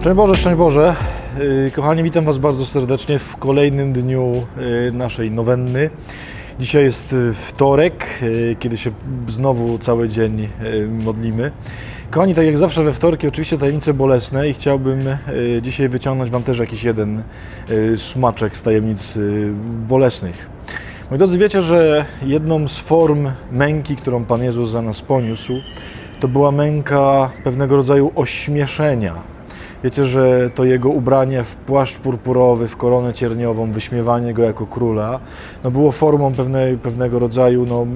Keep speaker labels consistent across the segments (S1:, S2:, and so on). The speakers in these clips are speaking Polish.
S1: Szczęść Boże, szczęść Boże. Yy, Kochani, witam Was bardzo serdecznie w kolejnym dniu yy, naszej nowenny. Dzisiaj jest yy, wtorek, kiedy się znowu cały dzień modlimy. Kochani, tak jak zawsze we wtorki, oczywiście tajemnice bolesne i chciałbym dzisiaj wyciągnąć Wam też jakiś jeden smaczek z tajemnic bolesnych. Moi drodzy, wiecie, że jedną z form męki, którą Pan Jezus za nas poniósł, to była męka pewnego rodzaju ośmieszenia. Wiecie, że to jego ubranie w płaszcz purpurowy, w koronę cierniową, wyśmiewanie go jako króla, no było formą pewnej, pewnego rodzaju no,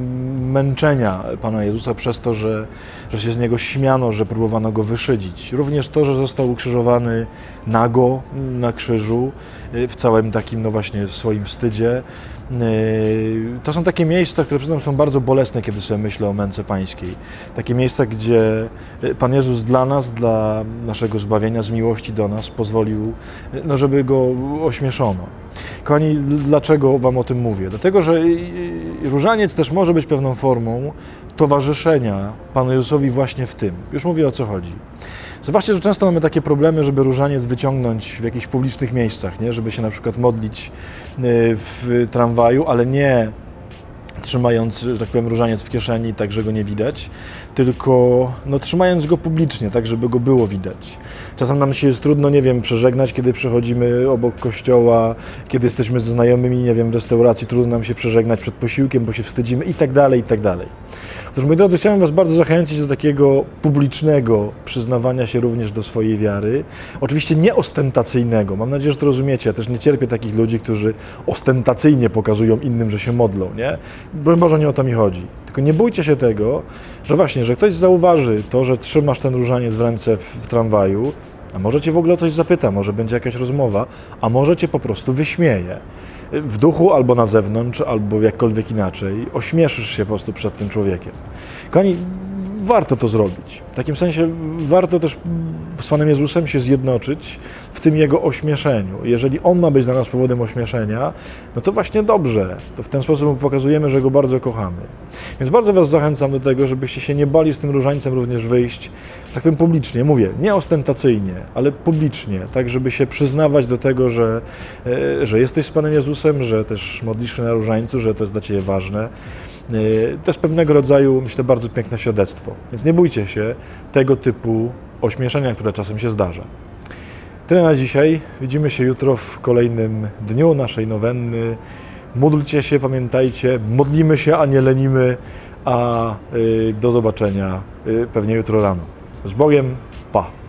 S1: męczenia Pana Jezusa przez to, że, że się z niego śmiano, że próbowano go wyszydzić. Również to, że został ukrzyżowany nago na krzyżu, y, w całym takim, no właśnie, swoim wstydzie. Y, To są takie miejsca, które przyznam są bardzo bolesne, kiedy sobie myślę o męce pańskiej. Takie miejsca, gdzie y, Pan Jezus dla nas, dla naszego zbawienia, miłości do nas pozwolił, no, żeby go ośmieszono. Kochani, dlaczego Wam o tym mówię? Dlatego, że różaniec też może być pewną formą towarzyszenia Panu Jezusowi właśnie w tym. Już mówię o co chodzi. Zobaczcie, że często mamy takie problemy, żeby różaniec wyciągnąć w jakichś publicznych miejscach, nie? żeby się na przykład modlić w tramwaju, ale nie trzymając, że tak powiem, różaniec w kieszeni, tak, że go nie widać, tylko no, trzymając go publicznie, tak, żeby go było widać. Czasem nam się jest trudno, nie wiem, przeżegnać, kiedy przechodzimy obok kościoła, kiedy jesteśmy ze znajomymi, nie wiem, w restauracji, trudno nam się przeżegnać przed posiłkiem, bo się wstydzimy i tak dalej, i tak dalej. Otóż, moi drodzy, chciałem Was bardzo zachęcić do takiego publicznego przyznawania się również do swojej wiary. Oczywiście nie ostentacyjnego. Mam nadzieję, że to rozumiecie. Ja też nie cierpię takich ludzi, którzy ostentacyjnie pokazują innym, że się modlą, nie? Broń Boże, nie o to mi chodzi. Tylko nie bójcie się tego, że właśnie, że ktoś zauważy to, że trzymasz ten różaniec w ręce w, w tramwaju, a może cię w ogóle o coś zapyta, może będzie jakaś rozmowa, a może cię po prostu wyśmieje. W duchu albo na zewnątrz, albo jakkolwiek inaczej. Ośmieszysz się po prostu przed tym człowiekiem. Kochani, warto to zrobić. W takim sensie warto też z Panem Jezusem się zjednoczyć w tym Jego ośmieszeniu. Jeżeli On ma być dla nas powodem ośmieszenia, no to właśnie dobrze. To w ten sposób pokazujemy, że Go bardzo kochamy. Więc bardzo Was zachęcam do tego, żebyście się nie bali z tym różańcem również wyjść, tak powiem publicznie, mówię, nie ostentacyjnie, ale publicznie, tak żeby się przyznawać do tego, że, e, że jesteś z Panem Jezusem, że też modlisz się na różańcu, że to jest dla Ciebie ważne. Y, to jest pewnego rodzaju, myślę, bardzo piękne świadectwo. Więc nie bójcie się tego typu ośmieszenia, które czasem się zdarza. Tyle na dzisiaj. Widzimy się jutro w kolejnym dniu naszej nowenny. Módlcie się, pamiętajcie, modlimy się, a nie lenimy, a y, do zobaczenia y, pewnie jutro rano. Z Bogiem, pa!